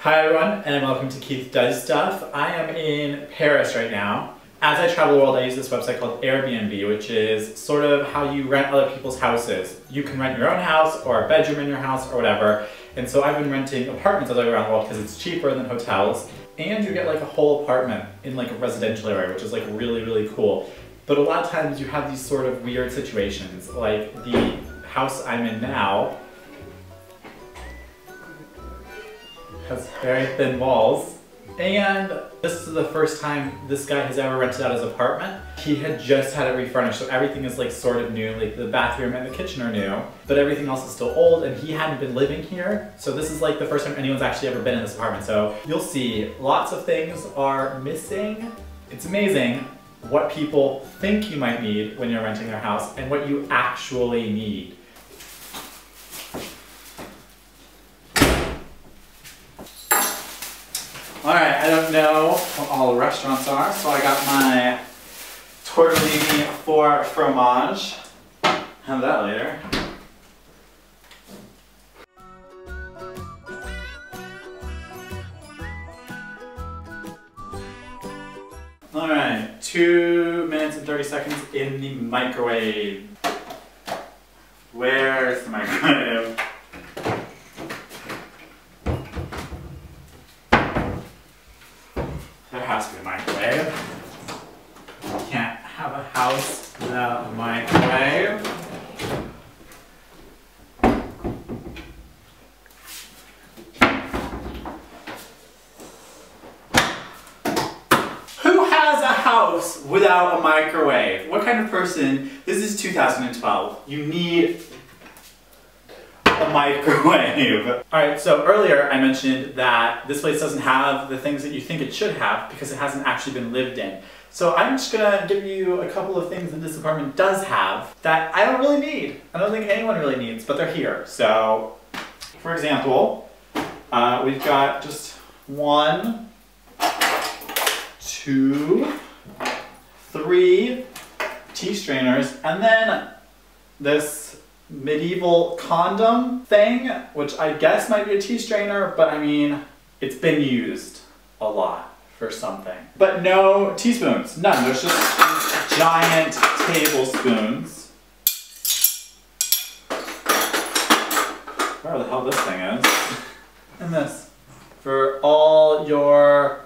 Hi everyone, and welcome to Keith Does Stuff. I am in Paris right now. As I travel the world, I use this website called Airbnb, which is sort of how you rent other people's houses. You can rent your own house or a bedroom in your house or whatever. And so I've been renting apartments all around the world because it's cheaper than hotels. And you get like a whole apartment in like a residential area, which is like really, really cool. But a lot of times you have these sort of weird situations, like the house I'm in now has very thin walls. And this is the first time this guy has ever rented out his apartment. He had just had it refurnished, so everything is like sort of new, like the bathroom and the kitchen are new, but everything else is still old and he hadn't been living here. So this is like the first time anyone's actually ever been in this apartment. So you'll see lots of things are missing. It's amazing what people think you might need when you're renting their house and what you actually need. All right, I don't know what all the restaurants are, so I got my tortellini for fromage. Have that later. All right, two minutes and 30 seconds in the microwave. Where's the microwave? To be a microwave. You can't have a house without a microwave. Who has a house without a microwave? What kind of person? This is 2012. You need microwave. All right, so earlier I mentioned that this place doesn't have the things that you think it should have because it hasn't actually been lived in. So I'm just gonna give you a couple of things that this apartment does have that I don't really need. I don't think anyone really needs, but they're here. So, for example, uh, we've got just one, two, three tea strainers, and then this medieval condom thing, which I guess might be a tea strainer, but I mean, it's been used a lot for something. But no teaspoons, none. There's just giant tablespoons. Where the hell this thing is. And this. For all your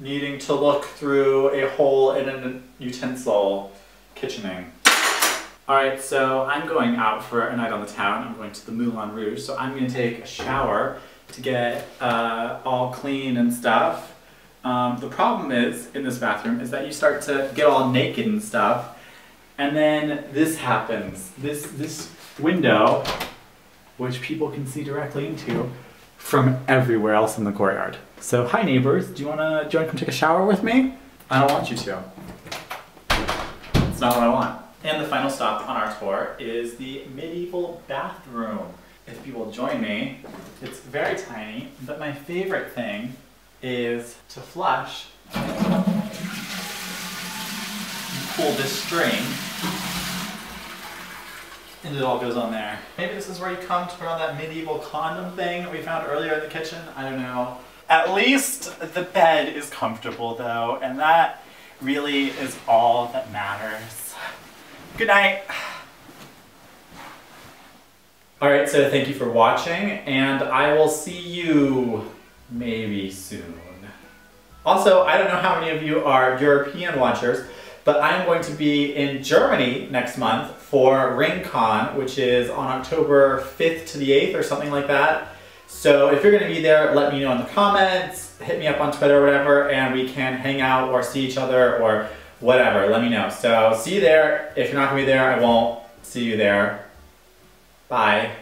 needing to look through a hole in a utensil kitchening. Alright, so I'm going out for a night on the town. I'm going to the Moulin Rouge, so I'm going to take a shower to get uh, all clean and stuff. Um, the problem is, in this bathroom, is that you start to get all naked and stuff, and then this happens. This, this window, which people can see directly into, from everywhere else in the courtyard. So, hi neighbors, do you wanna, do you wanna come take a shower with me? I don't want you to. It's not what I want. And the final stop on our tour is the medieval bathroom. If you will join me, it's very tiny, but my favorite thing is to flush. You pull this string, and it all goes on there. Maybe this is where you come to put on that medieval condom thing that we found earlier in the kitchen. I don't know. At least the bed is comfortable though, and that really is all that matters. Good night. All right, so thank you for watching, and I will see you maybe soon. Also, I don't know how many of you are European watchers, but I'm going to be in Germany next month for RingCon, which is on October 5th to the 8th or something like that. So if you're gonna be there, let me know in the comments, hit me up on Twitter or whatever, and we can hang out or see each other or whatever, let me know. So see you there. If you're not gonna be there, I won't see you there. Bye.